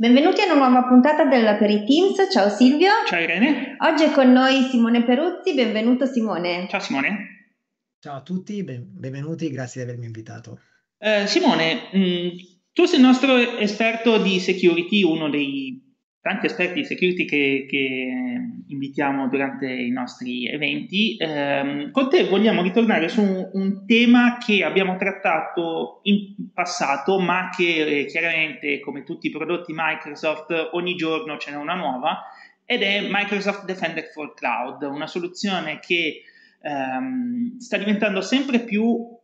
Benvenuti a una nuova puntata dell'Aperiteams. Ciao Silvio. Ciao Irene. Oggi è con noi Simone Peruzzi. Benvenuto Simone. Ciao Simone. Ciao a tutti, ben, benvenuti, grazie di avermi invitato. Eh, Simone, mh, mm, tu sei il nostro esperto di security, uno dei tanti esperti di security che, che invitiamo durante i nostri eventi. Eh, con te vogliamo ritornare su un, un, tema che abbiamo trattato in passato, ma che eh, chiaramente, come tutti i prodotti Microsoft, ogni giorno ce n'è una nuova, ed è Microsoft Defender for Cloud, una soluzione che ehm, sta diventando sempre più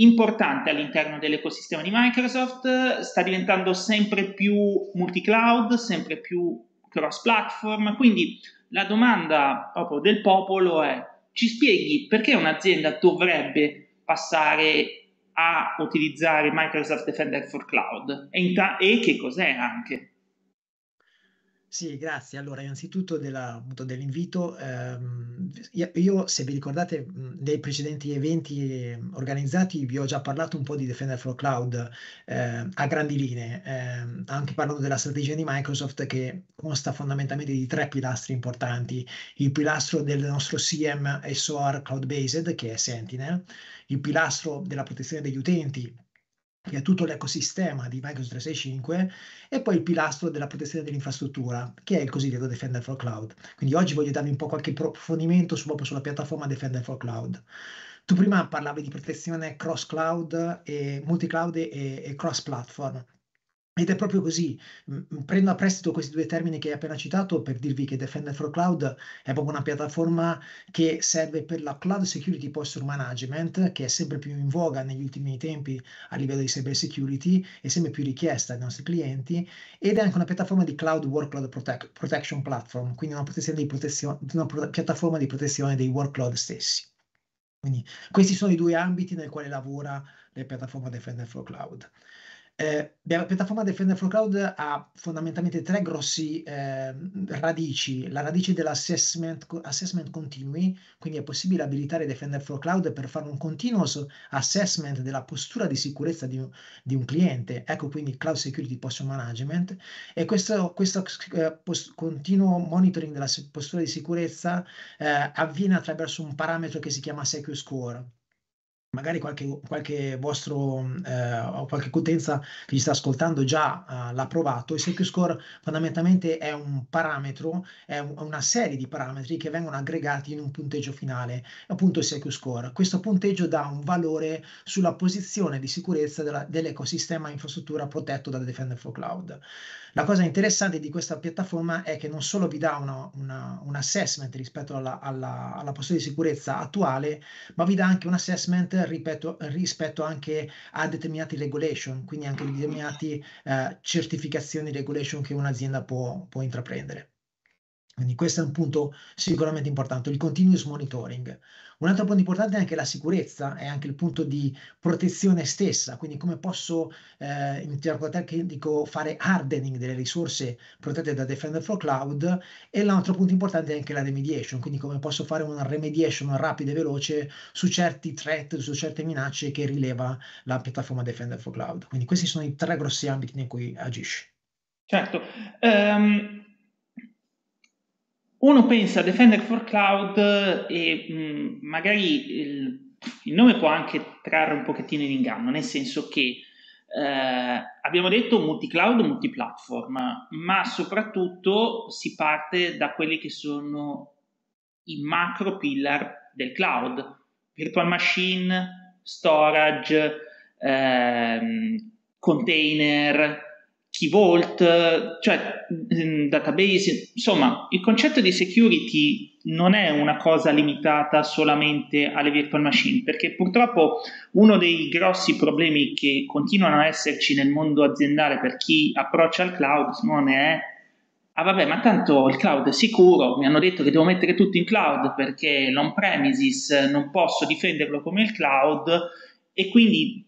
importante all'interno dell'ecosistema di Microsoft, sta diventando sempre più multi-cloud, sempre più cross-platform, quindi la domanda proprio del popolo è ci spieghi perché un'azienda dovrebbe passare a utilizzare Microsoft Defender for Cloud e, ta- e che cos'è anche? Sì, grazie. Allora, innanzitutto della, dell'invito. ehm, io, io, se vi ricordate, nei precedenti eventi eh, organizzati vi ho già parlato un po' di Defender for Cloud eh, a grandi linee, ehm, anche parlando della strategia di Microsoft che consta fondamentalmente di tre pilastri importanti. Il pilastro del nostro CM SOAR cloud-based, che è Sentinel, il pilastro della protezione degli utenti, che è tutto l'ecosistema di Microsoft 365 e poi il pilastro della protezione dell'infrastruttura, che è il cosiddetto Defender for Cloud. Quindi oggi voglio darvi un po' qualche approfondimento su, proprio sulla piattaforma Defender for Cloud. Tu prima parlavi di protezione cross cloud e multi cloud e, e cross platform. Ed è proprio così. Prendo a prestito questi due termini che hai appena citato per dirvi che Defender for Cloud è proprio una piattaforma che serve per la cloud security posture management, che è sempre più in voga negli ultimi tempi a livello di cyber security e sempre più richiesta ai nostri clienti, ed è anche una piattaforma di cloud workload protect, protection platform, quindi una, di protezione, una piattaforma di protezione dei workload stessi. Quindi questi sono i due ambiti nel quale lavora la piattaforma Defender for Cloud. Eh, la piattaforma Defender for Cloud ha fondamentalmente tre grossi eh, radici. La radice dell'assessment assessment continui, quindi è possibile abilitare Defender for Cloud per fare un continuous assessment della postura di sicurezza di di un cliente. Ecco quindi Cloud Security Posture Management. E questo, questo eh, continuo monitoring della postura di sicurezza eh, avviene attraverso un parametro che si chiama Secure Score magari qualche, qualche vostro eh, o qualche utenza che ci sta ascoltando già uh, l'ha provato. Il Secure Score fondamentalmente è un parametro, è un, una serie di parametri che vengono aggregati in un punteggio finale, appunto il Secure Score. Questo punteggio dà un valore sulla posizione di sicurezza della, dell'ecosistema infrastruttura protetto da Defender for Cloud. La cosa interessante di questa piattaforma è che non solo vi dà una, una, un assessment rispetto alla, alla, alla postura di sicurezza attuale, ma vi dà anche un assessment ripeto, rispetto anche a determinati regulation, quindi anche determinate eh, certificazioni regulation che un'azienda può, può intraprendere. Quindi questo è un punto sicuramente importante, il continuous monitoring. Un altro punto importante è anche la sicurezza, è anche il punto di protezione stessa, quindi come posso eh, in gergo tecnico fare hardening delle risorse protette da Defender for Cloud e l'altro punto importante è anche la remediation, quindi come posso fare una remediation rapida e veloce su certi threat, su certe minacce che rileva la piattaforma Defender for Cloud. Quindi questi sono i tre grossi ambiti in cui agisce. Certo. Um uno pensa a Defender for Cloud e mh, mm, magari il, il, nome può anche trarre un pochettino in inganno, nel senso che eh, abbiamo detto multi-cloud, multi-platform, ma soprattutto si parte da quelli che sono i macro pillar del cloud, virtual machine, storage, ehm, container, Key Vault, cioè mm, database, insomma il concetto di security non è una cosa limitata solamente alle virtual machine, perché purtroppo uno dei grossi problemi che continuano a esserci nel mondo aziendale per chi approccia al cloud, Simone, è ah vabbè, ma tanto il cloud è sicuro, mi hanno detto che devo mettere tutto in cloud perché l'on premises non posso difenderlo come il cloud e quindi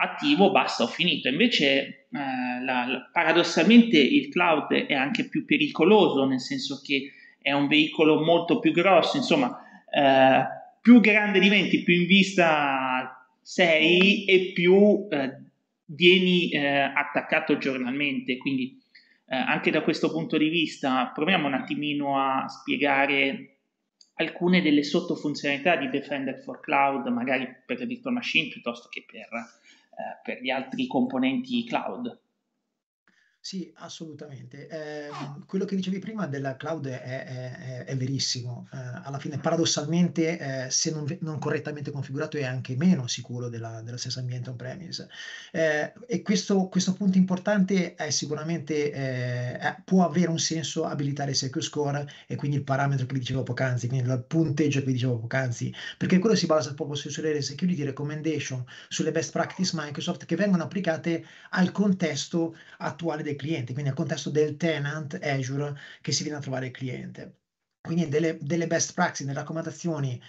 attivo, basta, ho finito. Invece, eh, la, la, paradossalmente, il cloud è anche più pericoloso, nel senso che è un veicolo molto più grosso, insomma, eh, più grande diventi, più in vista sei e più eh, vieni eh, attaccato giornalmente. Quindi eh, anche da questo punto di vista proviamo un attimino a spiegare alcune delle sottofunzionalità di Defender for Cloud, magari per le virtual machine piuttosto che per, per gli altri componenti cloud. Sì, assolutamente. Ehm, quello che dicevi prima della cloud è, è- è- verissimo. Eh, alla fine, paradossalmente, eh, se non, non correttamente configurato, è anche meno sicuro della, dello stesso ambiente on-premise. Eh, e questo, questo punto importante è sicuramente, eh, può avere un senso abilitare il secure score e quindi il parametro che vi dicevo poc'anzi, quindi il punteggio che vi dicevo poc'anzi, perché quello si basa proprio sulle security recommendation, sulle best practice Microsoft che vengono applicate al contesto attuale del cliente, quindi al contesto del tenant Azure che si viene a trovare il cliente. Quindi delle, delle best practices, delle raccomandazioni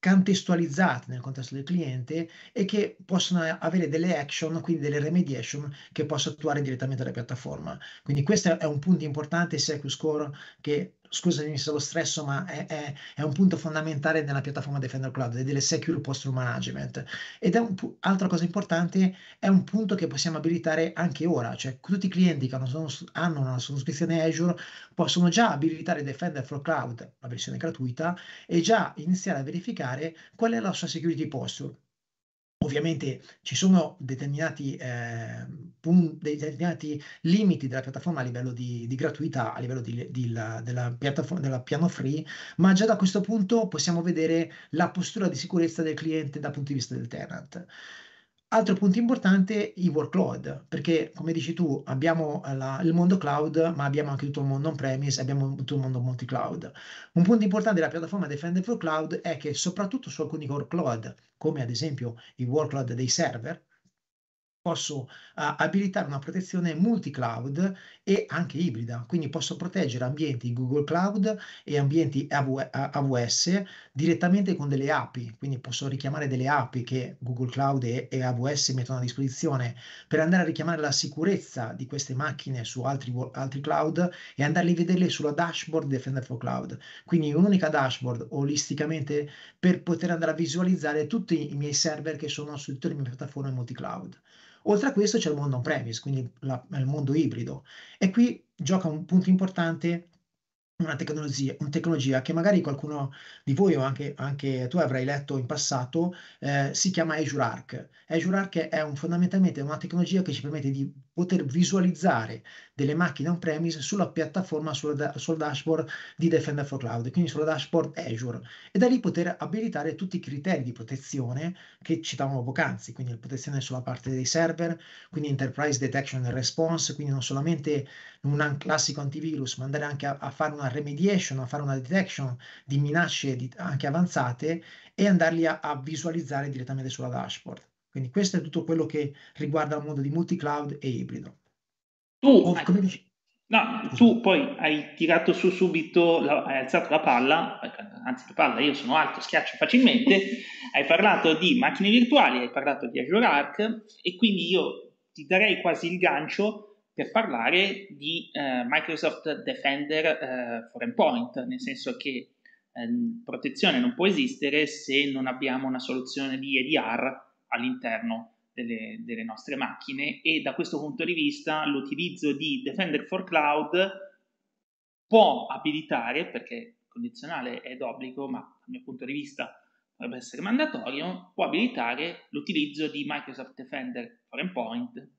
contestualizzate nel contesto del cliente e che possono avere delle action, quindi delle remediation che posso attuare direttamente dalla piattaforma. Quindi questo è un punto importante, Secure Score, che scusami se lo stresso, ma è, è, è, un punto fondamentale nella piattaforma Defender Cloud, è delle Secure Posture Management. Ed è un'altra cosa importante, è un punto che possiamo abilitare anche ora, cioè tutti i clienti che hanno, hanno una sottoscrizione Azure possono già abilitare Defender for Cloud, la versione gratuita, e già iniziare a verificare qual è la sua security posture. Ovviamente ci sono determinati, eh, determinati, limiti della piattaforma a livello di, di gratuità, a livello di, di, la, della, della piano free, ma già da questo punto possiamo vedere la postura di sicurezza del cliente dal punto di vista del tenant. Altro punto importante, i workload, perché come dici tu abbiamo la, il mondo cloud, ma abbiamo anche tutto il mondo on-premise, abbiamo tutto il mondo multi-cloud. Un punto importante della piattaforma Defender for Cloud è che soprattutto su alcuni workload, come ad esempio i workload dei server, posso uh, abilitare una protezione multi-cloud e anche ibrida, quindi posso proteggere ambienti Google Cloud e ambienti AWS direttamente con delle API, quindi posso richiamare delle API che Google Cloud e, e AWS mettono a disposizione per andare a richiamare la sicurezza di queste macchine su altri, altri cloud e andarli a vederle sulla dashboard Defender for Cloud, quindi un'unica dashboard olisticamente per poter andare a visualizzare tutti i miei server che sono su tutte le mie piattaforme multi-cloud. Oltre a questo c'è il mondo on-premise, quindi la, il mondo ibrido. E qui gioca un punto importante una tecnologia, una tecnologia, che magari qualcuno di voi o anche, anche tu avrai letto in passato, eh, si chiama Azure Arc. Azure Arc è un, fondamentalmente una tecnologia che ci permette di poter visualizzare delle macchine on-premise sulla piattaforma, sul, sul dashboard di Defender for Cloud, quindi sulla dashboard Azure, e da lì poter abilitare tutti i criteri di protezione che citavamo poc'anzi, quindi la protezione sulla parte dei server, quindi Enterprise Detection and Response, quindi non solamente un classico antivirus, ma andare anche a, a fare una remediation, a fare una detection di minacce di, anche avanzate e andarli a, a visualizzare direttamente sulla dashboard. Quindi questo è tutto quello che riguarda il mondo di multi-cloud e ibrido. Tu, oh, come dici? No, tu poi hai tirato su subito, la, hai alzato la palla, anzi la palla, io sono alto, schiaccio facilmente, hai parlato di macchine virtuali, hai parlato di Azure Arc e quindi io ti darei quasi il gancio per parlare di eh, Microsoft Defender eh, for Endpoint, nel senso che eh, protezione non può esistere se non abbiamo una soluzione di EDR all'interno delle, delle, nostre macchine e da questo punto di vista l'utilizzo di Defender for Cloud può abilitare, perché condizionale è d'obbligo, ma dal mio punto di vista dovrebbe essere mandatorio, può abilitare l'utilizzo di Microsoft Defender for Endpoint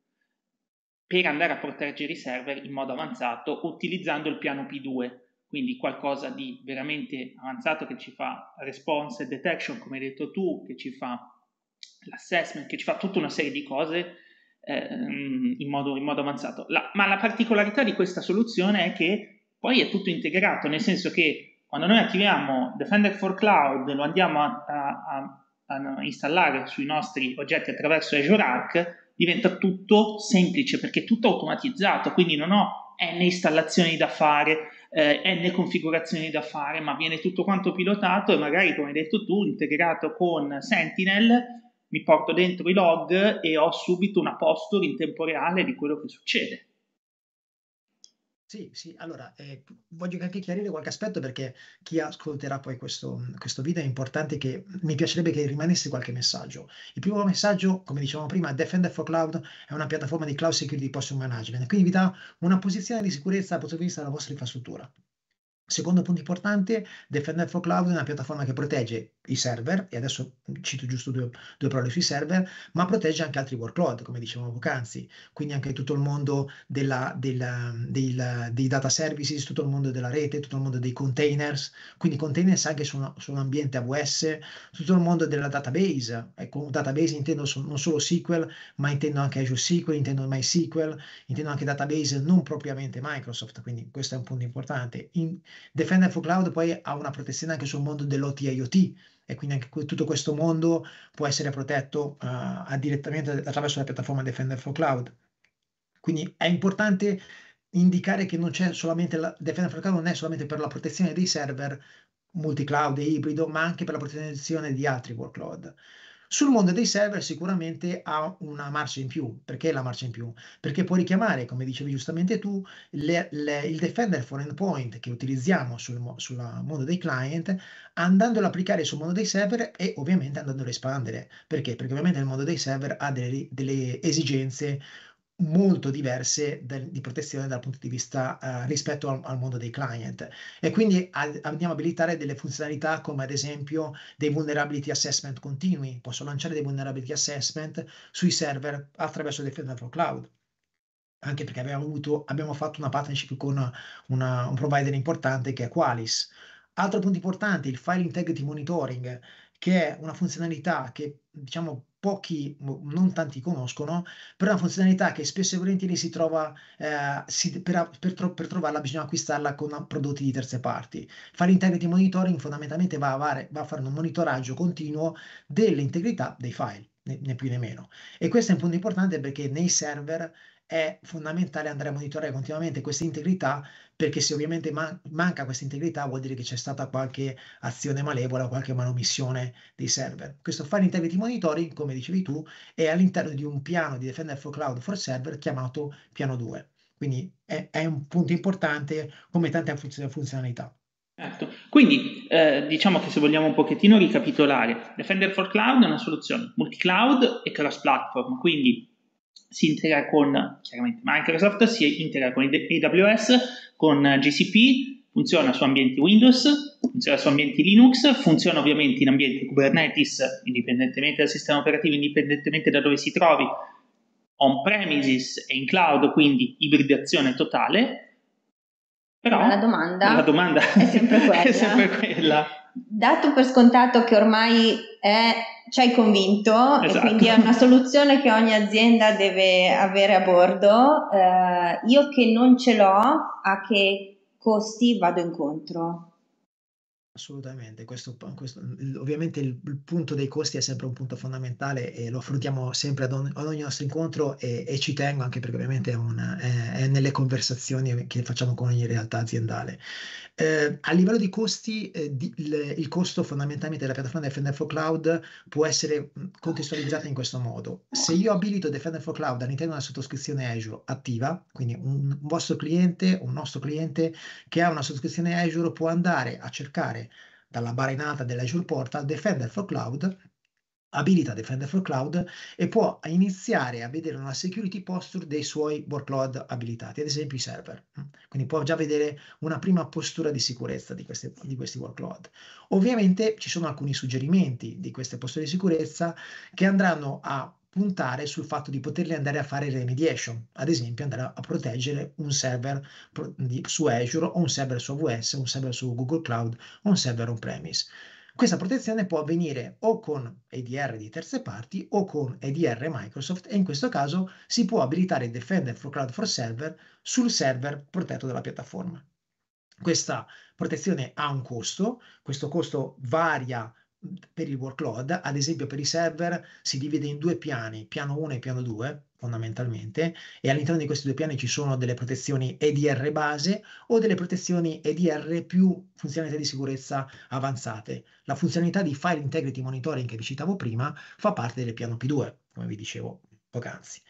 per andare a proteggere i server in modo avanzato utilizzando il piano P2, quindi qualcosa di veramente avanzato che ci fa response e detection, come hai detto tu, che ci fa l'assessment che ci fa tutta una serie di cose eh, in, modo, in, modo, avanzato. La, ma la particolarità di questa soluzione è che poi è tutto integrato, nel senso che quando noi attiviamo Defender for Cloud, lo andiamo a, a, a, a installare sui nostri oggetti attraverso Azure Arc, diventa tutto semplice perché è tutto automatizzato, quindi non ho n installazioni da fare, eh, n configurazioni da fare, ma viene tutto quanto pilotato e magari, come hai detto tu, integrato con Sentinel mi porto dentro i log e ho subito una posture in tempo reale di quello che succede. Sì, sì, allora eh, voglio anche chiarire qualche aspetto perché chi ascolterà poi questo, questo video è importante che mi piacerebbe che rimanesse qualche messaggio. Il primo messaggio, come dicevamo prima, Defender for Cloud è una piattaforma di cloud security posture management, quindi vi dà una posizione di sicurezza dal punto di vista della vostra infrastruttura. Secondo punto importante, Defender for Cloud è una piattaforma che protegge i server, e adesso cito giusto due, due parole sui server, ma protegge anche altri workload, come dicevamo poc'anzi, quindi anche tutto il mondo della, della, del, dei data services, tutto il mondo della rete, tutto il mondo dei containers, quindi containers anche su, una, su un ambiente AWS, tutto il mondo della database, ecco, database intendo so, non solo SQL, ma intendo anche Azure SQL, intendo MySQL, intendo anche database non propriamente Microsoft, quindi questo è un punto importante. In, Defender for Cloud poi ha una protezione anche sul mondo dell'OT IoT e quindi anche tutto questo mondo può essere protetto uh, direttamente attraverso la piattaforma Defender for Cloud. Quindi è importante indicare che non c'è solamente la Defender for Cloud non è solamente per la protezione dei server multi-cloud e ibrido, ma anche per la protezione di altri workload. Sul mondo dei server sicuramente ha una marcia in più. Perché la marcia in più? Perché può richiamare, come dicevi giustamente tu, le, le, il Defender for Endpoint che utilizziamo sul, sul mondo dei client, andandolo ad applicare sul mondo dei server e ovviamente andandolo a espandere. Perché? Perché ovviamente il mondo dei server ha delle, delle esigenze molto diverse del, di protezione dal punto di vista uh, rispetto al, al, mondo dei client. E quindi ad, andiamo a abilitare delle funzionalità come ad esempio dei vulnerability assessment continui. Posso lanciare dei vulnerability assessment sui server attraverso Defender for Cloud. Anche perché abbiamo, avuto, abbiamo fatto una partnership con una, un provider importante che è Qualys. Altro punto importante il file integrity monitoring che è una funzionalità che diciamo pochi, non tanti conoscono, però è una funzionalità che spesso e volentieri si trova, eh, si, per, per, per, trovarla bisogna acquistarla con prodotti di terze parti. Fare integrity monitoring fondamentalmente va a, fare, va a fare un monitoraggio continuo dell'integrità dei file, né più né meno. E questo è un punto importante perché nei server è fondamentale andare a monitorare continuamente questa integrità perché se ovviamente man- manca questa integrità vuol dire che c'è stata qualche azione malevola, qualche manomissione dei server. Questo File Integrity Monitoring, come dicevi tu, è all'interno di un piano di Defender for Cloud for Server chiamato piano 2. Quindi è, è un punto importante come tante funzionalità. Certo. Quindi eh, diciamo che se vogliamo un pochettino ricapitolare, Defender for Cloud è una soluzione multi-cloud e cross-platform, quindi si integra con chiaramente Microsoft, si integra con AWS, con GCP, funziona su ambienti Windows, funziona su ambienti Linux, funziona ovviamente in ambienti Kubernetes, indipendentemente dal sistema operativo, indipendentemente da dove si trovi, on-premises e in cloud, quindi ibridazione totale. Però la domanda, la domanda è, sempre è sempre quella. Dato per scontato che ormai è ci hai convinto esatto. e quindi è una soluzione che ogni azienda deve avere a bordo. Eh, io che non ce l'ho, a che costi vado incontro? Assolutamente, questo, questo, ovviamente il, il, punto dei costi è sempre un punto fondamentale e lo affrontiamo sempre ad, on, ad ogni nostro incontro e, e, ci tengo anche perché ovviamente è, una, è, è, nelle conversazioni che facciamo con ogni realtà aziendale. Eh, a livello di costi, eh, di, il, il, costo fondamentalmente della piattaforma Defender for Cloud può essere contestualizzato in questo modo. Se io abilito Defender for Cloud all'interno della sottoscrizione Azure attiva, quindi un vostro cliente, un nostro cliente che ha una sottoscrizione Azure può andare a cercare dalla alta dell'Azure Portal Defender for Cloud abilita Defender for Cloud e può iniziare a vedere una security posture dei suoi workload abilitati, ad esempio i server. Quindi può già vedere una prima postura di sicurezza di, queste, di questi workload. Ovviamente ci sono alcuni suggerimenti di queste posture di sicurezza che andranno a puntare sul fatto di poterli andare a fare remediation, ad esempio andare a, proteggere un server su Azure o un server su AWS, un server su Google Cloud o un server on-premise. Questa protezione può avvenire o con EDR di terze parti o con EDR Microsoft e in questo caso si può abilitare Defender for Cloud for Server sul server protetto dalla piattaforma. Questa protezione ha un costo, questo costo varia per il workload, ad esempio per i server si divide in due piani, piano 1 e piano 2 fondamentalmente, e all'interno di questi due piani ci sono delle protezioni EDR base o delle protezioni EDR più funzionalità di sicurezza avanzate. La funzionalità di File Integrity Monitoring che vi citavo prima fa parte del piano P2, come vi dicevo poc'anzi.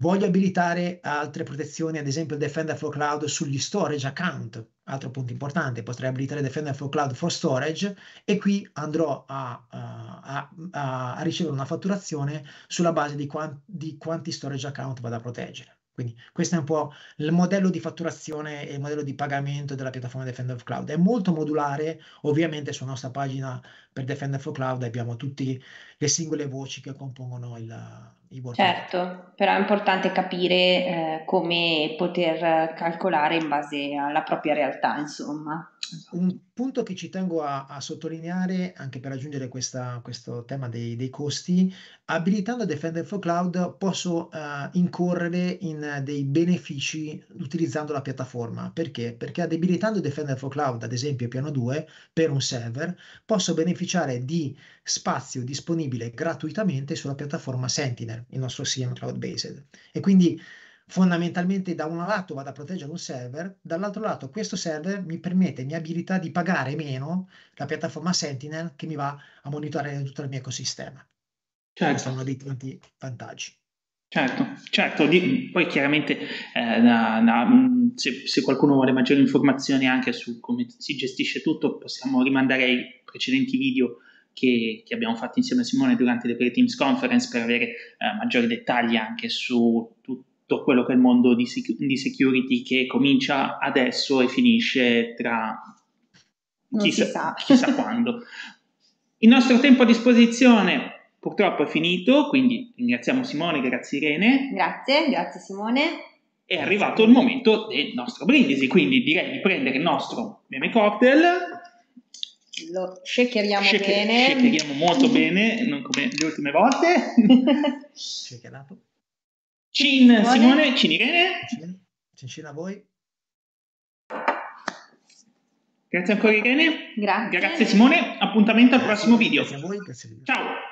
Voglio abilitare altre protezioni, ad esempio Defender for Cloud sugli storage account, altro punto importante, potrei abilitare Defender for Cloud for Storage e qui andrò a, a, a, a ricevere una fatturazione sulla base di, quant, di quanti storage account vado a proteggere. Quindi questo è un po' il modello di fatturazione e il modello di pagamento della piattaforma Defender for Cloud. È molto modulare, ovviamente sulla nostra pagina per Defender for Cloud abbiamo tutte le singole voci che compongono il, i Certo, però è importante capire eh, come poter calcolare in base alla propria realtà, insomma. Un punto che ci tengo a, a sottolineare, anche per raggiungere questa, questo tema dei, dei, costi, abilitando Defender for Cloud posso uh, incorrere in dei benefici utilizzando la piattaforma. Perché? Perché abilitando Defender for Cloud, ad esempio piano 2, per un server, posso beneficiare di spazio disponibile gratuitamente sulla piattaforma Sentinel, il nostro SIEM cloud-based. E quindi fondamentalmente da un lato vado a proteggere un server, dall'altro lato questo server mi permette, mi abilita di pagare meno la piattaforma Sentinel che mi va a monitorare tutto il mio ecosistema. Certo. Questo è uno dei tanti vantaggi. Certo, certo, poi chiaramente eh, da, da, se, se, qualcuno vuole maggiori informazioni anche su come si gestisce tutto, possiamo rimandare ai precedenti video che, che abbiamo fatto insieme a Simone durante le pre-Teams Conference per avere eh, maggiori dettagli anche su tutto quello che è il mondo di, di security che comincia adesso e finisce tra chissà, chissà quando. Il nostro tempo a disposizione purtroppo è finito, quindi ringraziamo Simone, grazie Irene. Grazie, grazie Simone. È arrivato il momento del nostro brindisi, quindi direi di prendere il nostro meme cocktail. Lo shakeriamo Shake, bene. Shakeriamo molto bene, non come le ultime volte. Shakerato. Cin Simone, Simone Cin Irene. Cin, cin a voi. Grazie ancora Irene. Grazie. Grazie Simone. Appuntamento al prossimo video. Grazie a voi. Grazie Ciao.